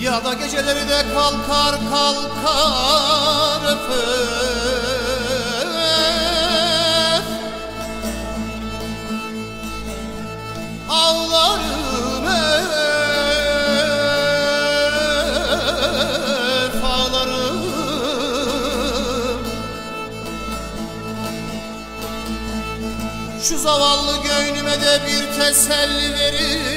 Ya da geceleri de kalkar kalkar öper Ağlarım öf ağlarım. Şu zavallı göğnüme de bir teselli verir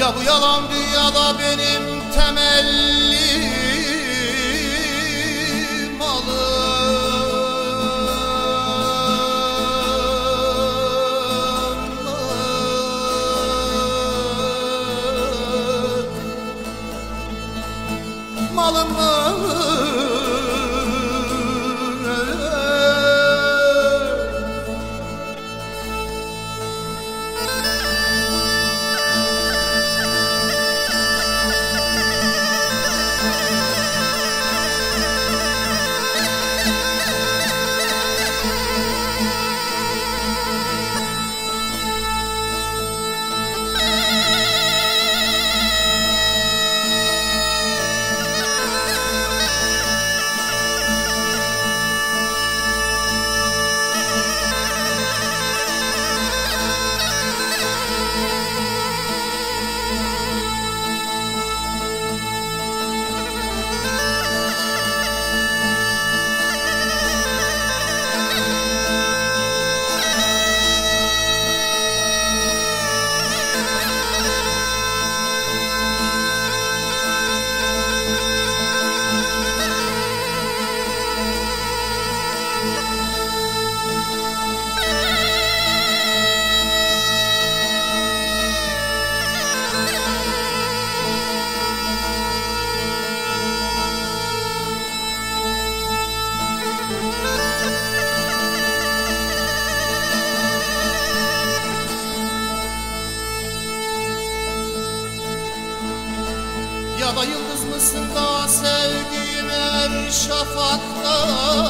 Ya bu yalan dünyada benim temellim Oh. Da yıldız mısın da sevdiğim er şafakta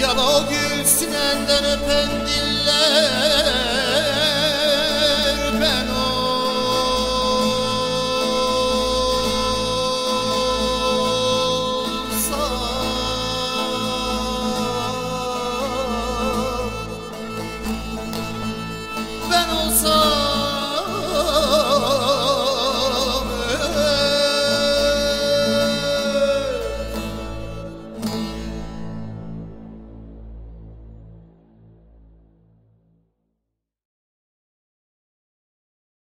Yala o gül sinenden öpen diller.